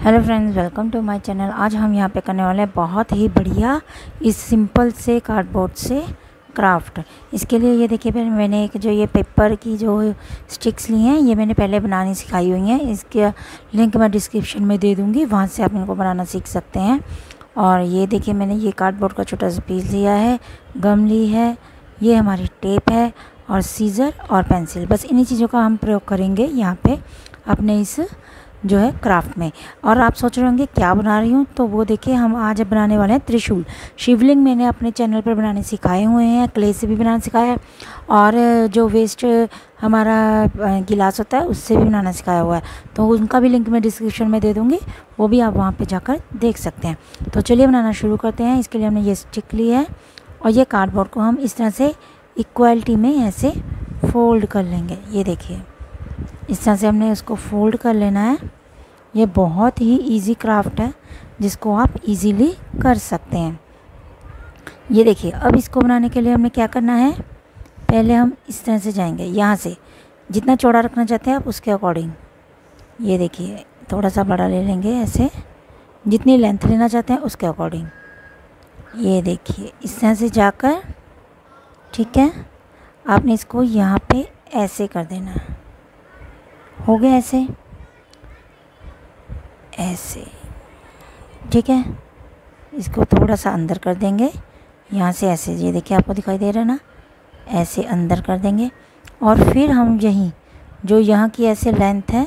Hello friends, welcome to my channel. आज हम यहाँ पे करने वाले हैं बहुत ही बढ़िया, इस सिंपल से कार्डबोर्ड से क्राफ्ट इसके लिए ये देखिए फिर मैंने एक जो ये पेपर की जो स्टिक्स ली हैं, ये मैंने पहले बनानी सिखाई हुई हैं। इसके लिंक मैं डिस्क्रिप्शन में दे दूँगी, वहाँ से आप इनको बनाना सीख सकते हैं। और ये देखिए मैंने ये कार्डबोर्ड का छोटा सा पीस लिया है गम ली है, ये हमारी टेप है और सीज़र और पेंसिल बस इन्हीं चीज़ों का हम प्रयोग करेंगे यहाँ पे अपने इस जो है क्राफ्ट में। और आप सोच रहे होंगे, क्या बना रही हूँ? तो वो देखिए, हम आज बनाने वाले हैं त्रिशूल। शिवलिंग मैंने अपने चैनल पर बनाने सिखाए हुए हैं, क्ले से भी बनाना सिखाया है, और जो वेस्ट हमारा गिलास होता है, उससे भी बनाना सिखाया हुआ है। तो उनका भी लिंक मैं डिस्क्रिप्शन में दे दूँगी, वो भी आप वहाँ पर जाकर देख सकते हैं। तो चलिए बनाना शुरू करते हैं। इसके लिए हमने ये स्टिक ली है, और ये कार्डबोर्ड को हम इस तरह से इक्वलिटी में ऐसे फोल्ड कर लेंगे। ये देखिए, इस तरह से हमने इसको फोल्ड कर लेना है। ये बहुत ही इजी क्राफ्ट है, जिसको आप इजीली कर सकते हैं। ये देखिए, अब इसको बनाने के लिए हमें क्या करना है? पहले हम इस तरह से जाएँगे, यहाँ से। जितना चौड़ा रखना चाहते हैं आप, उसके अकॉर्डिंग ये देखिए थोड़ा सा बड़ा ले लेंगे ऐसे। जितनी लेंथ लेना चाहते हैं, उसके अकॉर्डिंग ये देखिए, इस तरह से जाकर, ठीक है? आपने इसको यहाँ पे ऐसे कर देना। हो गया ऐसे? ऐसे। ठीक है? इसको थोड़ा सा अंदर कर देंगे। यहाँ से ऐसे, ये देखिए आपको दिखाई दे रहा है ना? ऐसे अंदर कर देंगे। और फिर हम यहीं, जो यहाँ की ऐसे लेंथ है,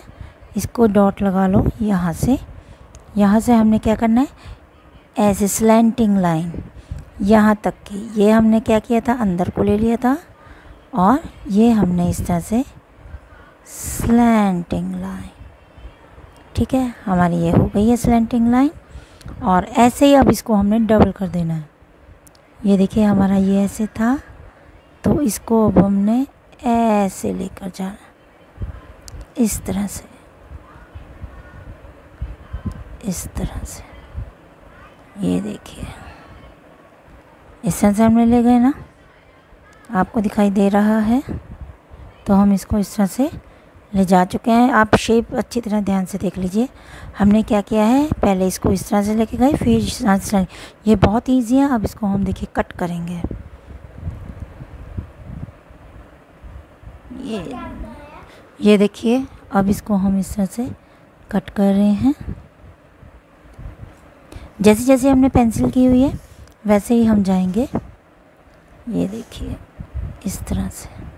इसको डॉट लगा लो यहाँ से। यहाँ से हमने क्या करना है? ऐसे स्लैंटिंग लाइन यहाँ तक की। ये हमने क्या किया था? अंदर को ले लिया था। और ये हमने इस तरह से स्लैंटिंग लाइन ठीक है? हमारी ये हो गई है स्लैंटिंग लाइन और ऐसे ही अब इसको हमने डबल कर देना है। ये देखिए हमारा ये ऐसे था तो इसको अब हमने ऐसे लेकर जाना इस तरह से, इस तरह से। ये देखिए, इस तरह से हमने ले गए ना? आपको दिखाई दे रहा है तो हम इसको इस तरह से ले जा चुके हैं। आप शेप अच्छी तरह ध्यान से देख लीजिए। हमने क्या किया है? पहले इसको इस तरह से लेके गए, फिर इस तरह से ये बहुत ईजी है, अब इसको हम देखिए कट करेंगे। ये ये देखिए, अब इसको हम इस तरह से कट कर रहे हैं। जैसे जैसे हमने पेंसिल की हुई है, वैसे ही हम जाएँगे। ये देखिए, इस तरह से।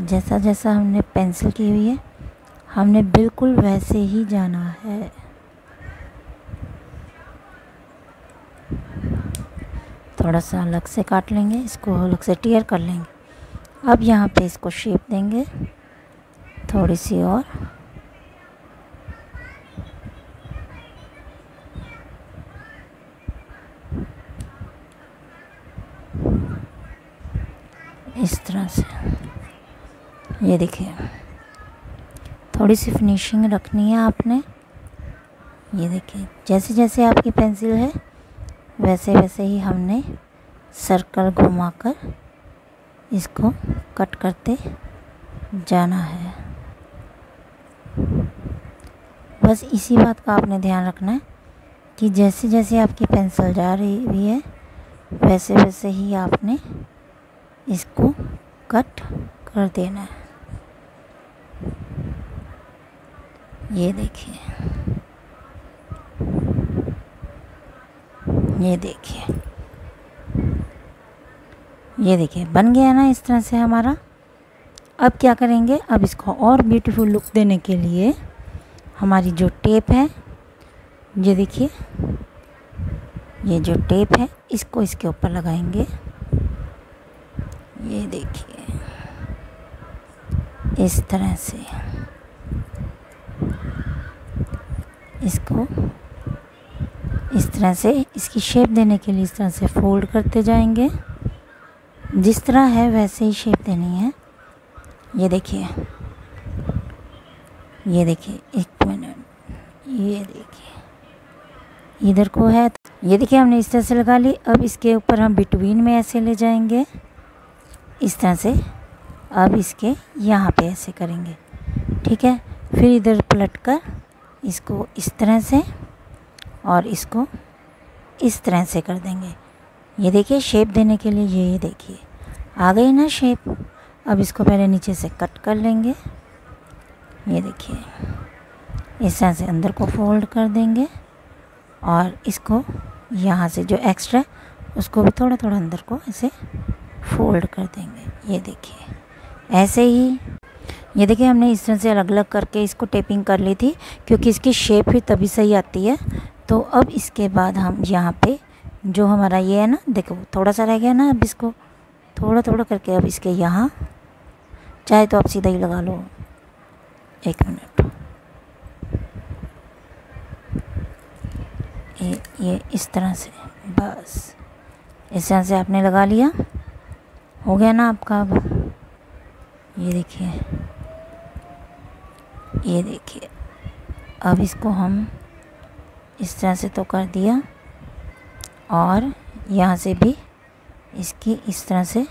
जैसा जैसा हमने पेंसिल की हुई है, हमने बिल्कुल वैसे ही जाना है। थोड़ा सा अलग से काट लेंगे, इसको अलग से टीयर कर लेंगे। अब यहाँ पे इसको शेप देंगे थोड़ी सी और। इस तरह से। ये देखिए। थोड़ी सी फिनिशिंग रखनी है आपने। ये देखिए जैसे जैसे आपकी पेंसिल है वैसे वैसे ही हमने सर्कल घुमाकर इसको कट करते जाना है। बस इसी बात का आपने ध्यान रखना है कि जैसे जैसे आपकी पेंसिल जा रही हुई है वैसे वैसे ही आपने इसको कट कर देना है। ये देखिए। ये देखिए। ये देखिए, बन गया ना इस तरह से हमारा। अब क्या करेंगे? अब इसको और ब्यूटीफुल लुक देने के लिए हमारी जो टेप है, ये देखिए। ये जो टेप है, इसको इसके ऊपर लगाएँगे। ये देखिए। इस तरह से। इसको इस तरह से, इसकी शेप देने के लिए इस तरह से फोल्ड करते जाएँगे। जिस तरह है वैसे ही शेप देनी है। ये देखिए ये देखिए, एक मिनट ये देखिए, इधर को है ये देखिए हमने इस तरह से लगा ली। अब इसके ऊपर हम बिटवीन में ऐसे ले जाएँगे। इस तरह से, अब इसके यहाँ पे ऐसे करेंगे। ठीक है, फिर इधर पलट कर इसको इस तरह से और इसको इस तरह से कर देंगे। ये देखिए शेप देने के लिए ये ये देखिए। आ गई ना शेप अब इसको पहले नीचे से कट कर लेंगे। ये देखिए, इस तरह से अंदर को फोल्ड कर देंगे और इसको यहाँ से जो एक्स्ट्रा उसको भी थोड़ा थोड़ा अंदर को ऐसे फोल्ड कर देंगे। ये देखिए, ऐसे ही ये देखिए, हमने इस तरह से अलग अलग करके इसको टेपिंग कर ली थी, क्योंकि इसकी शेप भी तभी सही आती है। तो अब इसके बाद हम यहाँ पे जो हमारा ये है ना, देखो थोड़ा सा रह गया ना अब इसको। थोड़ा थोड़ा करके अब इसके यहाँ, चाहे तो आप सीधा ही लगा लो। एक मिनट। ये ये इस तरह से, बस। इस तरह से आपने लगा लिया। हो गया ना आपका अब। ये देखिए। ये देखिए, अब इसको हम इस तरह से तो कर दिया और यहाँ से भी इसकी इस तरह से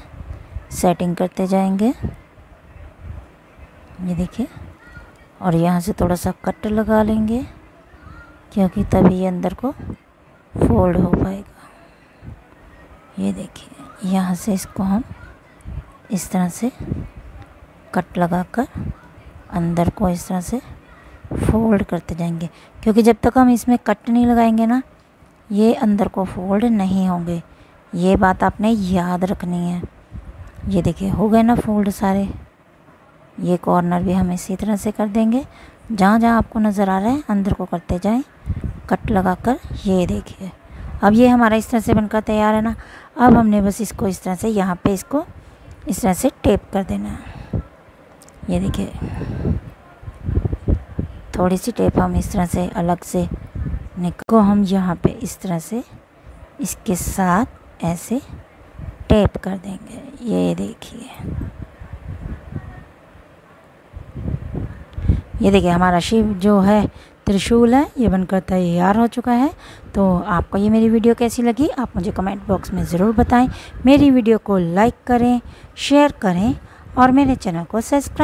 सेटिंग करते जाएँगे। ये देखिए, और यहाँ से थोड़ा सा कट लगा लेंगे क्योंकि तभी ये अंदर को फोल्ड हो पाएगा। ये देखिए, यहाँ से इसको हम इस तरह से कट लगाकर अंदर को इस तरह से फोल्ड करते जाएँगे। क्योंकि जब तक हम इसमें कट नहीं लगाएँगे ना, ये अंदर को फोल्ड नहीं होंगे। ये बात आपने याद रखनी है। ये देखिए, हो गए ना फोल्ड सारे। ये कॉर्नर भी हम इसी तरह से कर देंगे। जहाँ जहाँ आपको नज़र आ रहा है, अंदर को करते जाएँ। कट लगाकर ये देखिए। अब ये हमारा इस तरह से बनकर तैयार है ना। अब हमने बस इसको इस तरह से, यहाँ पे इसको इस तरह से टेप कर देना है। ये देखिए थोड़ी सी टेप हम इस तरह से अलग से को हम यहाँ पे इस तरह से इसके साथ ऐसे टेप कर देंगे। ये देखिए। ये देखिए, हमारा शिव जो है, त्रिशूल है, ये बनकर तैयार हो चुका है। तो आपको ये मेरी वीडियो कैसी लगी, आप मुझे कमेंट बॉक्स में ज़रूर बताएँ। मेरी वीडियो को लाइक करें शेयर करें और मेरे चैनल को सब्सक्राइब